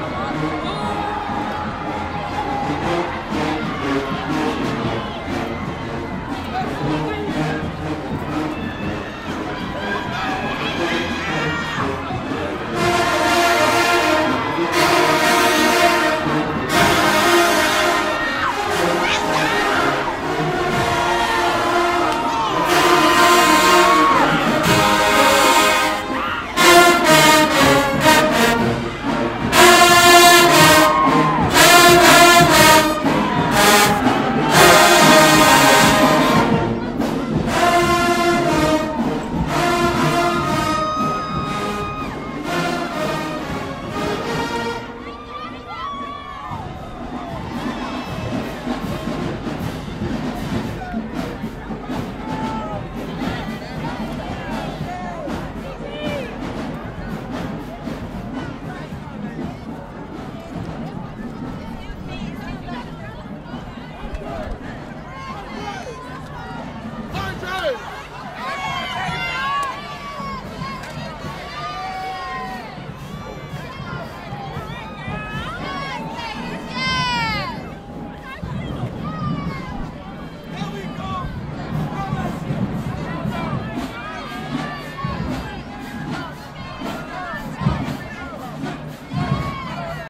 Vamos!